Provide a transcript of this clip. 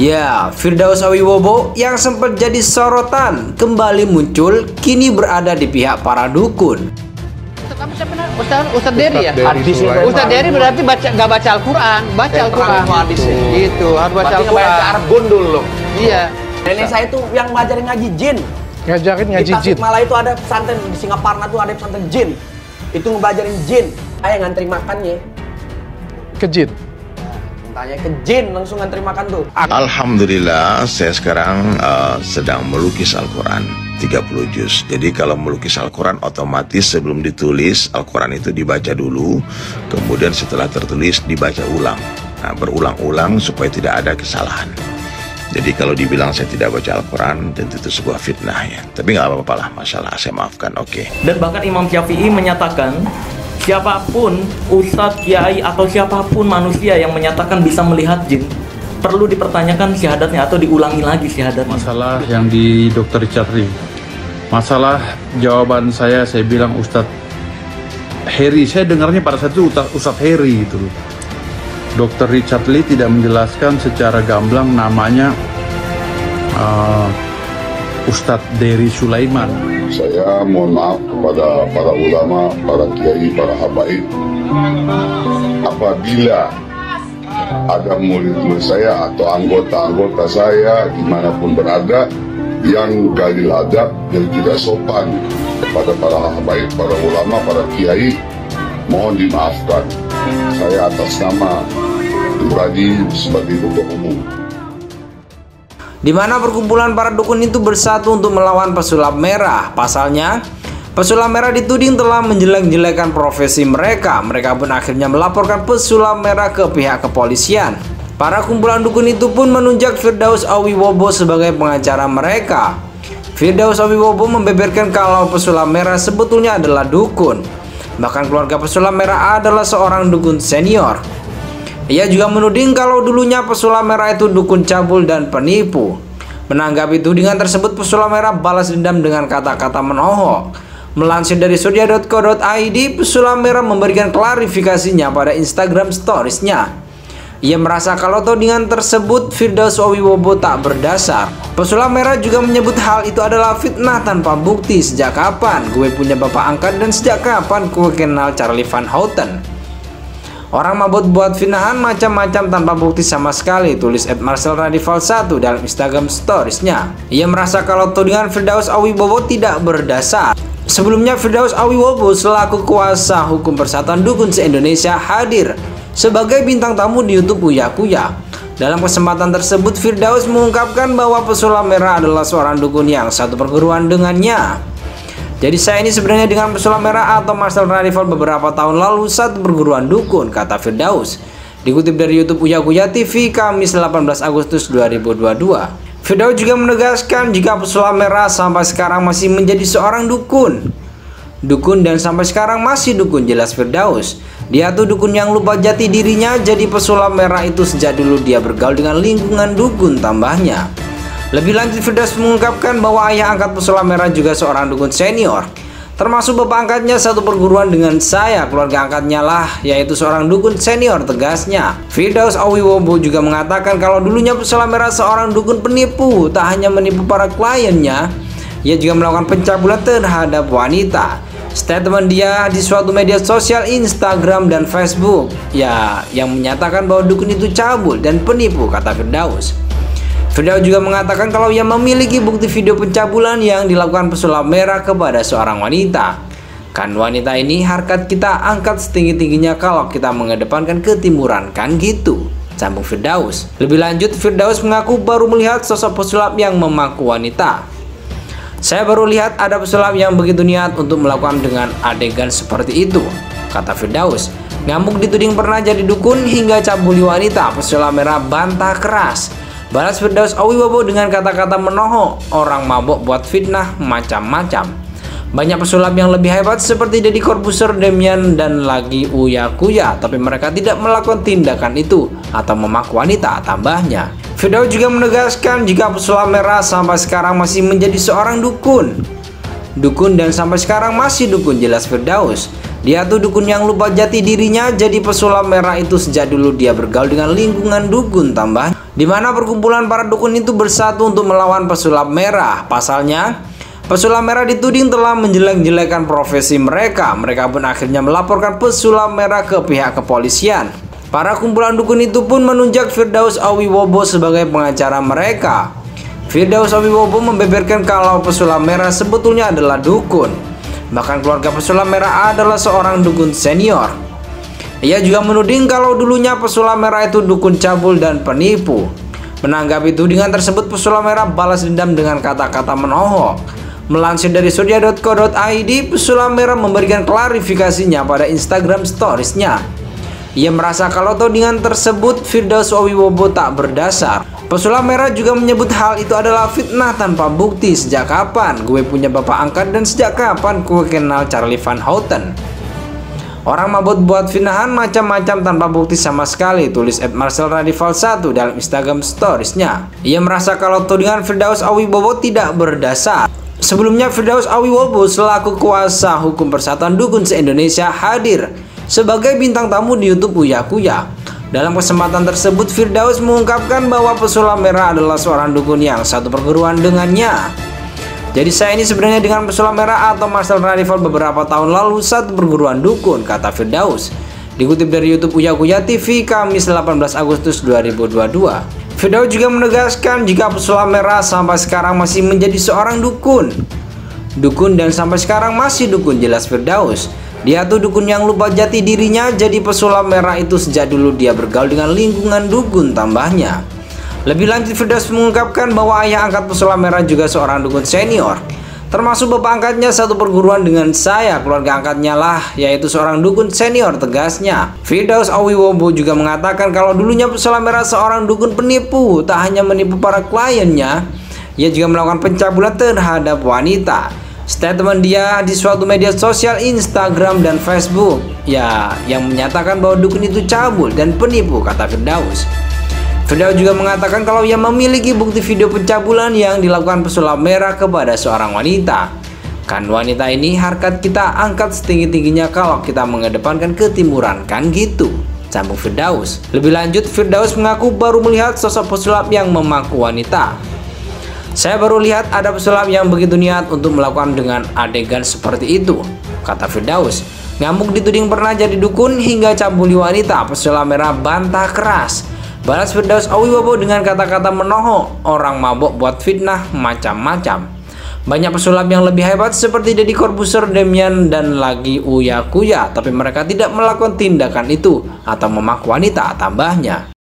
Ya, Firdaus Awiwobo yang sempat jadi sorotan kembali muncul kini berada di pihak para dukun. Kamu siapa nak? Ustaz Ustaz Dery ya? Hadis. Ustaz Dery berarti baca nggak baca Al-Qur'an, baca Yang Al-Qur'an. itu. Gitu, harus baca Al-Qur'an. Arbun dulu. Iya. Nenek saya itu yang ngajarin ngaji jin. Ngajarin ngaji jin. Tasikmalaya itu ada pesantren di Singaparna tuh ada pesantren jin. Itu ngebelajarin jin. Saya ngantri makannya. Ke jin. Tanya ke jin langsung ngantri makan tuh. Alhamdulillah saya sekarang uh, sedang melukis Al-Quran 30 juz. Jadi kalau melukis Al-Quran otomatis sebelum ditulis Al-Quran itu dibaca dulu Kemudian setelah tertulis dibaca ulang. Nah berulang-ulang supaya tidak ada kesalahan. Jadi kalau dibilang saya tidak baca Al-Quran tentu itu sebuah fitnah ya. Tapi nggak apa-apa lah masalah saya maafkan oke. Dan bahkan Imam Syafi'i menyatakan siapa pun ustadz, kiai atau siapa pun manusia yang menyatakan bisa melihat jin perlu dipertanyakan syahadatnya atau diulangi lagi syahadatnya. masalah yang di Dr. Richard. Masalah jawaban saya, saya bilang Ustadz Heri. Saya dengarnya pada saat itu Ustadz, Heri itu. Dr. Richard Lee tidak menjelaskan secara gamblang namanya uh, Ustadz Dery Sulaiman. Saya mohon maaf kepada para ulama, para kiai, para habaib. Apabila ada murid-murid saya atau anggota-anggota saya di mana pun berada yang galil adab yang tidak sopan kepada para habaib, para ulama, para kiai, mohon dimaafkan. Saya atas nama pribadi sebagai ketua umum di mana perkumpulan para dukun itu bersatu untuk melawan pesulap merah. Pasalnya, pesulap merah dituding telah menjelek-jelekan profesi mereka. Mereka pun akhirnya melaporkan pesulap merah ke pihak kepolisian. Para kumpulan dukun itu pun menunjuk Firdaus Awiwobo sebagai pengacara mereka. Firdaus Awiwobo membeberkan kalau pesulap merah sebetulnya adalah dukun. Bahkan keluarga pesulap merah adalah seorang dukun senior. Ia juga menuding kalau dulunya pesulap merah itu dukun cabul dan penipu. Menanggapi tudingan tersebut, pesulap merah balas dendam dengan kata-kata menohok. Melansir dari surya.co.id, pesulap merah memberikan klarifikasinya pada Instagram storiesnya. Ia merasa kalau tudingan tersebut Firdaus Owiwobo tak berdasar. Pesulap merah juga menyebut hal itu adalah fitnah tanpa bukti. Sejak kapan gue punya bapak angkat dan sejak kapan gue kenal Charlie Van Houten? Orang mabut buat finahan macam-macam tanpa bukti sama sekali Tulis Ed Marcel Radival 1 dalam Instagram storiesnya. Ia merasa kalau tudingan Firdaus Awibowo tidak berdasar. Sebelumnya Firdaus Awibowo selaku kuasa hukum persatuan dukun se-Indonesia hadir Sebagai bintang tamu di Youtube Uya Kuya Dalam kesempatan tersebut Firdaus mengungkapkan bahwa pesulap merah adalah seorang dukun yang satu perguruan dengannya jadi saya ini sebenarnya dengan pesulap merah atau Marcel Radival beberapa tahun lalu satu perguruan dukun, kata Firdaus. Dikutip dari YouTube Uya Kuya TV Kamis 18 Agustus 2022. Firdaus juga menegaskan jika pesulap merah sampai sekarang masih menjadi seorang dukun. Dukun dan sampai sekarang masih dukun jelas Firdaus. Dia tuh dukun yang lupa jati dirinya jadi pesulap merah itu sejak dulu dia bergaul dengan lingkungan dukun tambahnya. Lebih lanjut Firdaus mengungkapkan bahwa ayah angkat pesulap merah juga seorang dukun senior. Termasuk bapak angkatnya satu perguruan dengan saya. Keluarga angkatnya lah yaitu seorang dukun senior tegasnya. Firdaus Awiwobo juga mengatakan kalau dulunya pesulap merah seorang dukun penipu. Tak hanya menipu para kliennya Ia juga melakukan pencabulan terhadap wanita. Statement dia di suatu media sosial Instagram dan Facebook. Ya yang menyatakan bahwa dukun itu cabul dan penipu kata Firdaus Firdaus juga mengatakan kalau ia memiliki bukti video pencabulan yang dilakukan pesulap merah kepada seorang wanita. Kan wanita ini harkat kita angkat setinggi-tingginya kalau kita mengedepankan ketimuran kan gitu. Sambung Firdaus. Lebih lanjut Firdaus mengaku baru melihat sosok pesulap yang memaku wanita. Saya baru lihat ada pesulap yang begitu niat untuk melakukan dengan adegan seperti itu, kata Firdaus. Ngamuk dituding pernah jadi dukun hingga cabuli wanita, pesulap merah bantah keras. Balas Firdaus Awibowo dengan kata-kata menohok orang mabok buat fitnah macam-macam. Banyak pesulap yang lebih hebat seperti Deddy Corbuzier, Demian, dan lagi Uya Kuya, tapi mereka tidak melakukan tindakan itu atau memaku wanita tambahnya. Firdaus juga menegaskan jika pesulap merah sampai sekarang masih menjadi seorang dukun. Dukun dan sampai sekarang masih dukun jelas Firdaus. Dia tuh dukun yang lupa jati dirinya jadi pesulap merah itu sejak dulu dia bergaul dengan lingkungan dukun tambah. Di mana perkumpulan para dukun itu bersatu untuk melawan pesulap merah. Pasalnya, pesulap merah dituding telah menjelek-jelekan profesi mereka. Mereka pun akhirnya melaporkan pesulap merah ke pihak kepolisian. Para kumpulan dukun itu pun menunjuk Firdaus Awiwobo sebagai pengacara mereka. Firdaus Awiwobo membeberkan kalau pesulap merah sebetulnya adalah dukun. Bahkan keluarga pesulap merah adalah seorang dukun senior. Ia juga menuding kalau dulunya pesulap merah itu dukun cabul dan penipu. Menanggapi tudingan tersebut, pesulap merah balas dendam dengan kata-kata menohok. Melansir dari surya.co.id, pesulap merah memberikan klarifikasinya pada Instagram storiesnya. Ia merasa kalau tudingan tersebut Firdaus Wawibobo tak berdasar. Pesulap merah juga menyebut hal itu adalah fitnah tanpa bukti. Sejak kapan gue punya bapak angkat dan sejak kapan gue kenal Charlie Van Houten? Orang mabut buat finahan macam-macam tanpa bukti sama sekali Tulis Ed Marcel Radival 1 dalam Instagram storiesnya. Ia merasa kalau tudingan Firdaus Awibowo tidak berdasar. Sebelumnya Firdaus Awibowo selaku kuasa hukum persatuan dukun se-Indonesia hadir Sebagai bintang tamu di Youtube Uya Kuya dalam kesempatan tersebut, Firdaus mengungkapkan bahwa pesulap merah adalah seorang dukun yang satu perguruan dengannya. Jadi saya ini sebenarnya dengan pesulap merah atau Marcel Radival beberapa tahun lalu satu perguruan dukun, kata Firdaus. Dikutip dari YouTube Uya Kuya TV Kamis 18 Agustus 2022. Firdaus juga menegaskan jika pesulap merah sampai sekarang masih menjadi seorang dukun. Dukun dan sampai sekarang masih dukun jelas Firdaus. Dia tuh dukun yang lupa jati dirinya jadi pesulap merah itu sejak dulu dia bergaul dengan lingkungan dukun tambahnya. Lebih lanjut Firdaus mengungkapkan bahwa ayah angkat pesulap merah juga seorang dukun senior. Termasuk bapak angkatnya satu perguruan dengan saya. Keluarga angkatnya lah yaitu seorang dukun senior tegasnya. Firdaus Awiwobo juga mengatakan kalau dulunya pesulap merah seorang dukun penipu Tak hanya menipu para kliennya Ia juga melakukan pencabulan terhadap wanita. Statement dia di suatu media sosial Instagram dan Facebook. Ya yang menyatakan bahwa dukun itu cabul dan penipu kata Firdaus Firdaus juga mengatakan kalau ia memiliki bukti video pencabulan yang dilakukan pesulap merah kepada seorang wanita. Kan wanita ini harkat kita angkat setinggi-tingginya kalau kita mengedepankan ketimuran, kan gitu. Sambung Firdaus. Lebih lanjut, Firdaus mengaku baru melihat sosok pesulap yang memaku wanita. Saya baru lihat ada pesulap yang begitu niat untuk melakukan dengan adegan seperti itu, kata Firdaus. Ngamuk dituding pernah jadi dukun hingga cabuli wanita, pesulap merah bantah keras. Balas Firdaus Awibowo dengan kata-kata menohok orang mabok buat fitnah macam-macam. Banyak pesulap yang lebih hebat seperti Deddy Corbuzier, Demian, dan lagi Uya Kuya, tapi mereka tidak melakukan tindakan itu atau memaku wanita tambahnya.